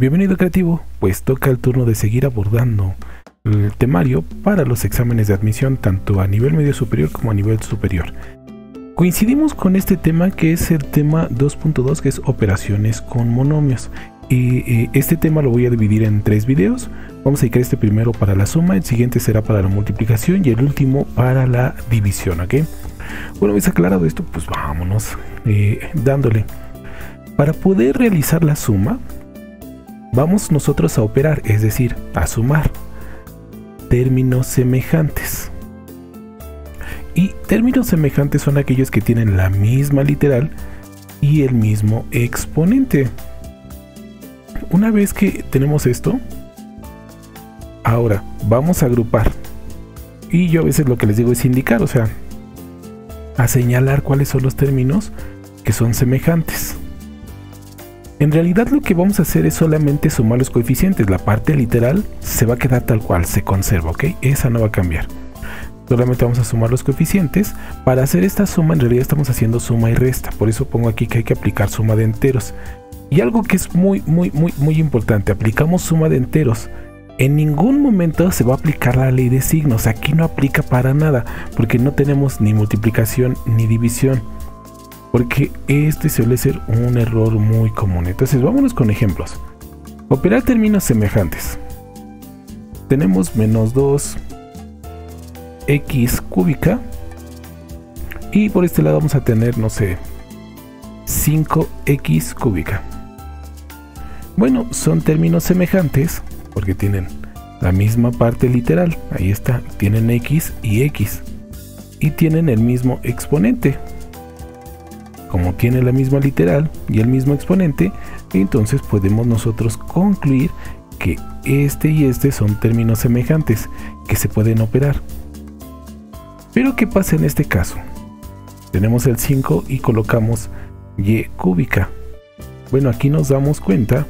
Bienvenido creativo, pues toca el turno de seguir abordando el temario para los exámenes de admisión tanto a nivel medio superior como a nivel superior. Coincidimos con este tema que es el tema 2.2 que es operaciones con monomios. Y este tema lo voy a dividir en tres videos. Vamos a dedicar este primero para la suma, el siguiente será para la multiplicación y el último para la división, ¿ok? Bueno, vez aclarado esto, pues vámonos eh, dándole. Para poder realizar la suma, vamos nosotros a operar, es decir, a sumar términos semejantes. Y términos semejantes son aquellos que tienen la misma literal y el mismo exponente. Una vez que tenemos esto, ahora vamos a agrupar. Y yo a veces lo que les digo es indicar, o sea, a señalar cuáles son los términos que son semejantes. En realidad lo que vamos a hacer es solamente sumar los coeficientes. La parte literal se va a quedar tal cual, se conserva, ¿ok? Esa no va a cambiar. Solamente vamos a sumar los coeficientes. Para hacer esta suma en realidad estamos haciendo suma y resta. Por eso pongo aquí que hay que aplicar suma de enteros. Y algo que es muy, muy, muy, muy importante. Aplicamos suma de enteros. En ningún momento se va a aplicar la ley de signos. Aquí no aplica para nada. Porque no tenemos ni multiplicación ni división porque este suele ser un error muy común. Entonces vámonos con ejemplos. Operar términos semejantes. Tenemos menos 2 x cúbica y por este lado vamos a tener, no sé, 5x cúbica. Bueno, son términos semejantes porque tienen la misma parte literal. Ahí está, tienen x y x. Y tienen el mismo exponente como tiene la misma literal y el mismo exponente, entonces podemos nosotros concluir que este y este son términos semejantes que se pueden operar. Pero ¿qué pasa en este caso? Tenemos el 5 y colocamos y cúbica. Bueno, aquí nos damos cuenta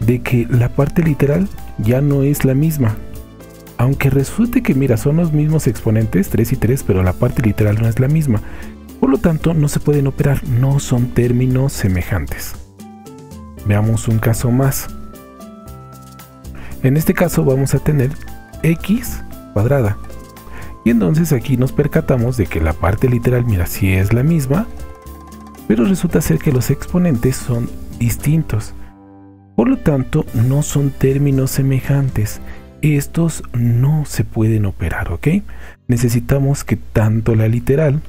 de que la parte literal ya no es la misma. Aunque resulte que, mira, son los mismos exponentes, 3 y 3, pero la parte literal no es la misma. Por lo tanto, no se pueden operar, no son términos semejantes. Veamos un caso más. En este caso vamos a tener x cuadrada. Y entonces aquí nos percatamos de que la parte literal, mira, sí es la misma, pero resulta ser que los exponentes son distintos. Por lo tanto, no son términos semejantes. Estos no se pueden operar, ¿ok? Necesitamos que tanto la literal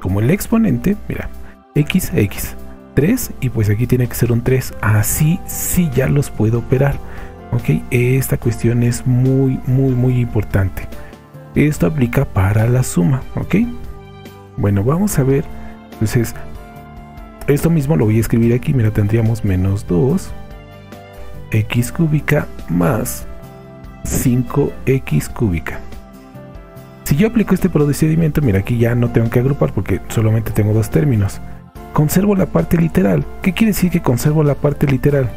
como el exponente, mira, x, x, 3 y pues aquí tiene que ser un 3. Así sí ya los puedo operar. Ok, esta cuestión es muy, muy, muy importante. Esto aplica para la suma, ok. Bueno, vamos a ver. Entonces, esto mismo lo voy a escribir aquí. Mira, tendríamos menos 2 x cúbica más 5x cúbica. Yo aplico este procedimiento, mira aquí ya no tengo que agrupar porque solamente tengo dos términos. Conservo la parte literal. ¿Qué quiere decir que conservo la parte literal?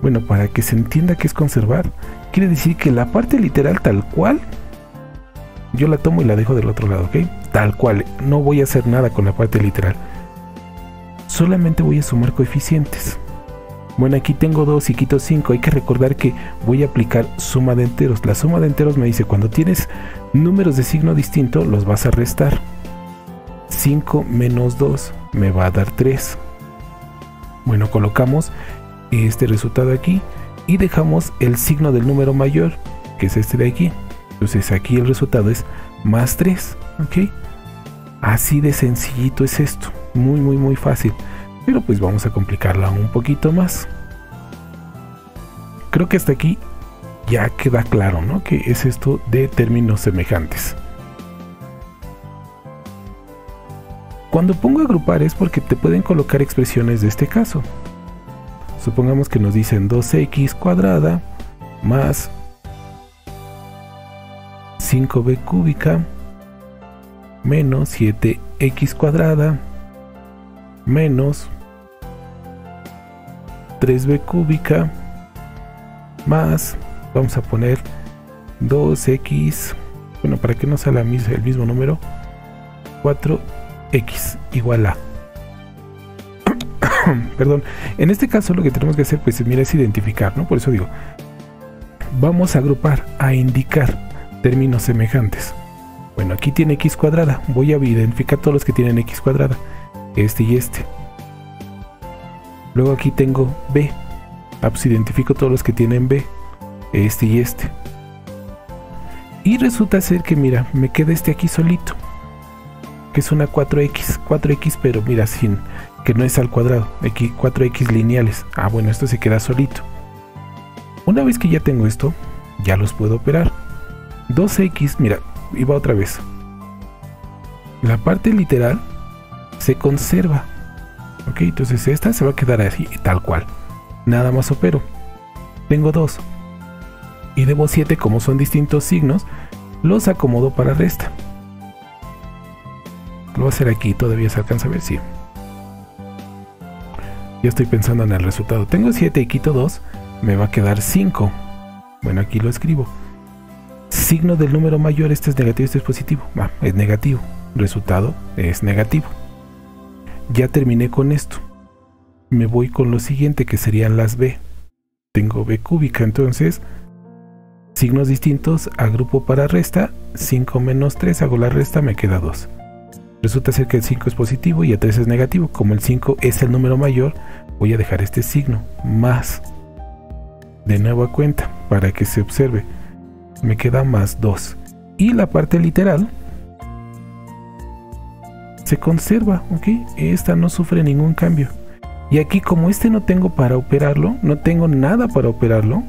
Bueno, para que se entienda qué es conservar, quiere decir que la parte literal tal cual, yo la tomo y la dejo del otro lado, ¿ok? Tal cual, no voy a hacer nada con la parte literal. Solamente voy a sumar coeficientes. Bueno, aquí tengo 2 y quito 5. Hay que recordar que voy a aplicar suma de enteros. La suma de enteros me dice cuando tienes números de signo distinto los vas a restar. 5 menos 2 me va a dar 3. Bueno, colocamos este resultado aquí y dejamos el signo del número mayor, que es este de aquí. Entonces aquí el resultado es más 3, ¿ok? Así de sencillito es esto, muy muy muy fácil. Pero pues vamos a complicarla un poquito más. Creo que hasta aquí ya queda claro, ¿no? Que es esto de términos semejantes. Cuando pongo agrupar es porque te pueden colocar expresiones de este caso. Supongamos que nos dicen 2x cuadrada más 5b cúbica menos 7x cuadrada menos 3b cúbica más, vamos a poner 2x, bueno, para que no sea la misma, el mismo número, 4x igual a. Perdón, en este caso lo que tenemos que hacer pues mira es identificar, ¿no? Por eso digo, vamos a agrupar, a indicar términos semejantes. Bueno, aquí tiene x cuadrada, voy a identificar todos los que tienen x cuadrada, este y este. Luego aquí tengo b, ah, pues identifico todos los que tienen b, este y este. Y resulta ser que mira, me queda este aquí solito, que es una 4x, 4x pero mira, sin que no es al cuadrado, aquí 4x lineales. Ah, bueno, esto se queda solito. Una vez que ya tengo esto, ya los puedo operar. 2x, mira, iba otra vez. La parte literal se conserva. Ok, entonces esta se va a quedar así, tal cual. Nada más opero. Tengo 2. Y debo 7, como son distintos signos, los acomodo para resta. Lo voy a hacer aquí, todavía se alcanza a ver, si Ya estoy pensando en el resultado. Tengo 7 y quito 2, me va a quedar 5. Bueno, aquí lo escribo. Signo del número mayor, este es negativo, este es positivo. Va, es negativo. Resultado es negativo. Ya terminé con esto. Me voy con lo siguiente que serían las B. Tengo B cúbica, entonces signos distintos, agrupo para resta, 5 menos 3, hago la resta, me queda 2. Resulta ser que el 5 es positivo y el 3 es negativo. Como el 5 es el número mayor, voy a dejar este signo, más. De nuevo a cuenta, para que se observe. Me queda más 2. Y la parte literal se conserva, ¿ok? Esta no sufre ningún cambio. Y aquí como este no tengo para operarlo, no tengo nada para operarlo,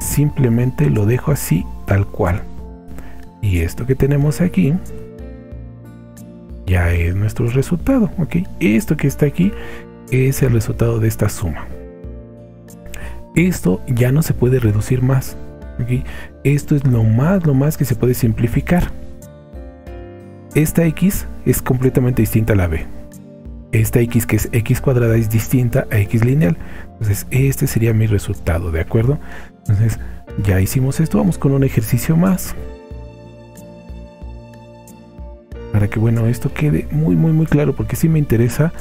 simplemente lo dejo así tal cual. Y esto que tenemos aquí ya es nuestro resultado, ¿ok? Esto que está aquí es el resultado de esta suma. Esto ya no se puede reducir más. Esto es lo más, lo más que se puede simplificar. Esta x es completamente distinta a la b. Esta x que es x cuadrada es distinta a x lineal. Entonces este sería mi resultado, ¿de acuerdo? Entonces ya hicimos esto, vamos con un ejercicio más. Para que bueno, esto quede muy muy muy claro porque sí me interesa.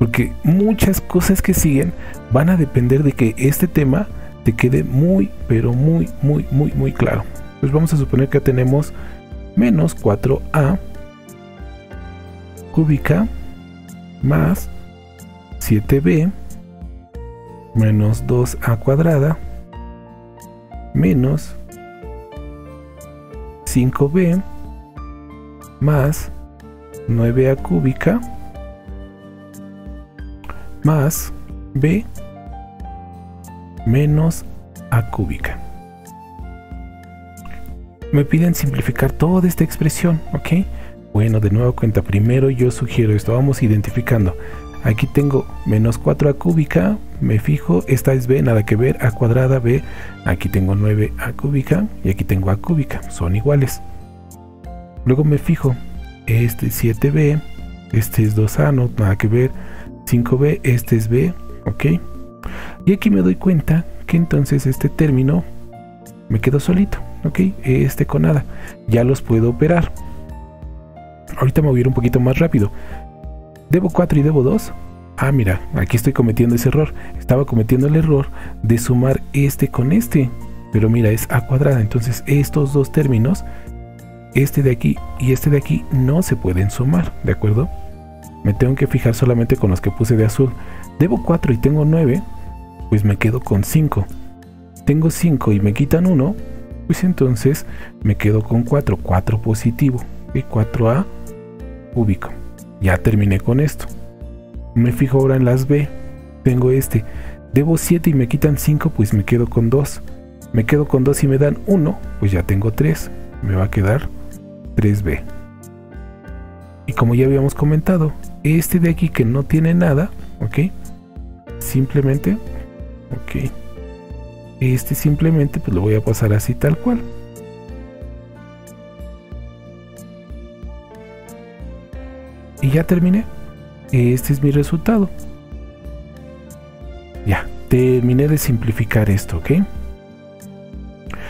Porque muchas cosas que siguen van a depender de que este tema te quede muy pero muy muy muy muy claro. Pues vamos a suponer que tenemos menos 4a cúbica más 7b menos 2a cuadrada menos 5b más 9a cúbica más b menos a cúbica. Me piden simplificar toda esta expresión, ¿ok? Bueno, de nuevo cuenta, primero yo sugiero esto, vamos identificando. Aquí tengo menos 4a cúbica me fijo, esta es b, nada que ver, a cuadrada b, aquí tengo 9a cúbica y aquí tengo a cúbica, son iguales. Luego me fijo, este es 7b, este es 2a, no nada que ver, 5b, este es b, ok. Y aquí me doy cuenta que entonces este término me quedó solito, ok, este con nada, ya los puedo operar. Ahorita me voy a ir un poquito más rápido. Debo 4 y debo 2 ah, mira, aquí estoy cometiendo ese error. Estaba cometiendo el error de sumar este con este. Pero mira, es a cuadrada. Entonces estos dos términos, este de aquí y este de aquí, no se pueden sumar, ¿de acuerdo? Me tengo que fijar solamente con los que puse de azul. Debo 4 y tengo 9, pues me quedo con 5. Tengo 5 y me quitan 1, pues entonces me quedo con 4. 4 positivo. Y 4A cúbico. Ya terminé con esto. Me fijo ahora en las B. Tengo este. Debo 7 y me quitan 5, pues me quedo con 2. Me quedo con 2 y me dan 1, pues ya tengo 3. Me va a quedar 3B. Y como ya habíamos comentado, este de aquí que no tiene nada, ¿ok? Simplemente, ¿ok? Este simplemente pues lo voy a pasar así tal cual. Ya terminé. Este es mi resultado. Ya, terminé de simplificar esto, ¿ok?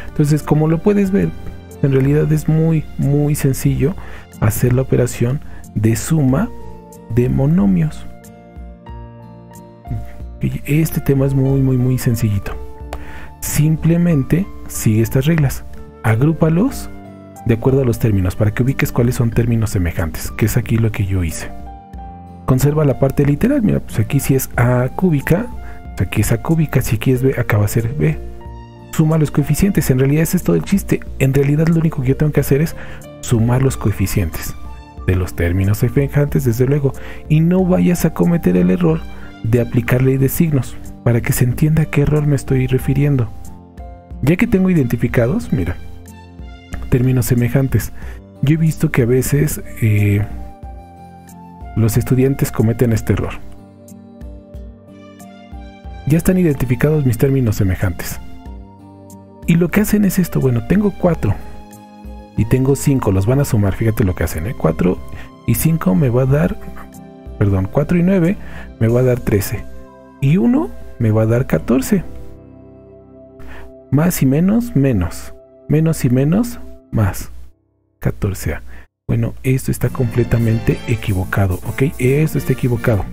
Entonces, como lo puedes ver, en realidad es muy, muy sencillo hacer la operación de suma de monomios. Este tema es muy, muy, muy sencillito. Simplemente sigue estas reglas. Agrúpalos de acuerdo a los términos para que ubiques cuáles son términos semejantes, que es aquí lo que yo hice. Conserva la parte literal. Mira, pues aquí si es A cúbica, pues aquí es A cúbica. Si aquí es B, acá va a ser B. Suma los coeficientes. En realidad es todo el chiste. En realidad lo único que yo tengo que hacer es sumar los coeficientes de los términos semejantes, desde luego. Y no vayas a cometer el error de aplicar ley de signos para que se entienda a qué error me estoy refiriendo. Ya que tengo identificados, mira, términos semejantes. Yo he visto que a veces eh, los estudiantes cometen este error. Ya están identificados mis términos semejantes. Y lo que hacen es esto, bueno, tengo 4 y tengo 5, los van a sumar, fíjate lo que hacen, ¿eh? 4 y 5 me va a dar, perdón, 4 y 9 me va a dar 13 y 1 me va a dar 14. Más y menos, menos. Menos y menos, más. 14A. Bueno, esto está completamente equivocado, ¿ok? Esto está equivocado.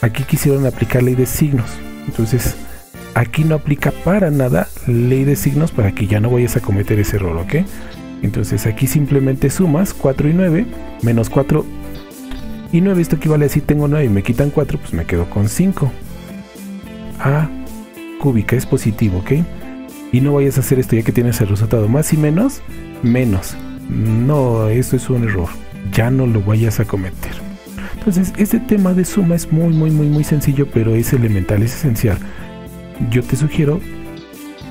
Aquí quisieron aplicar ley de signos. Entonces, aquí no aplica para nada ley de signos para que ya no vayas a cometer ese error, ¿ok? Entonces aquí simplemente sumas 4 y 9, menos 4 y 9, esto equivale a decir tengo 9 y me quitan 4, pues me quedo con 5. A cúbica es positivo, ¿ok? Y no vayas a hacer esto ya que tienes el resultado más y menos, menos. No, eso es un error. Ya no lo vayas a cometer. Entonces, este tema de suma es muy, muy, muy, muy sencillo, pero es elemental, es esencial. Yo te sugiero,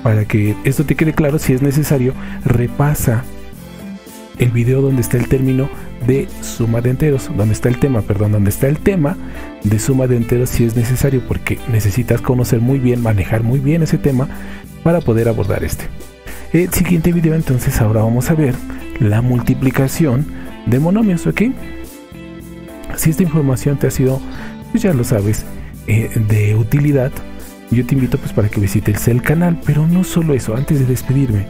para que esto te quede claro, si es necesario, repasa el video donde está el término de suma de enteros, donde está el tema, perdón, donde está el tema de suma de enteros si es necesario, porque necesitas conocer muy bien, manejar muy bien ese tema para poder abordar este. El siguiente video entonces ahora vamos a ver la multiplicación de monomios, ¿ok? Si esta información te ha sido, pues ya lo sabes, eh, de utilidad, yo te invito pues para que visites el canal, pero no solo eso, antes de despedirme,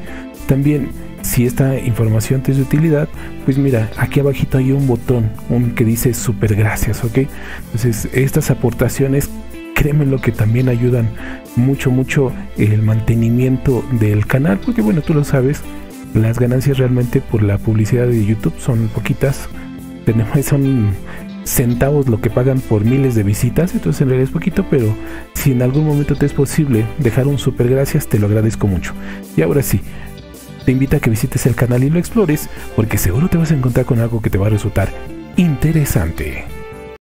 también si esta información te es de utilidad, pues mira, aquí abajito hay un botón un que dice super gracias, ¿ok? Entonces estas aportaciones créeme lo que también ayudan mucho, mucho el mantenimiento del canal, porque bueno, tú lo sabes, las ganancias realmente por la publicidad de YouTube son poquitas, tenemos, son centavos lo que pagan por miles de visitas, entonces en realidad es poquito, pero si en algún momento te es posible dejar un super gracias, te lo agradezco mucho. Y ahora sí, te invito a que visites el canal y lo explores, porque seguro te vas a encontrar con algo que te va a resultar interesante.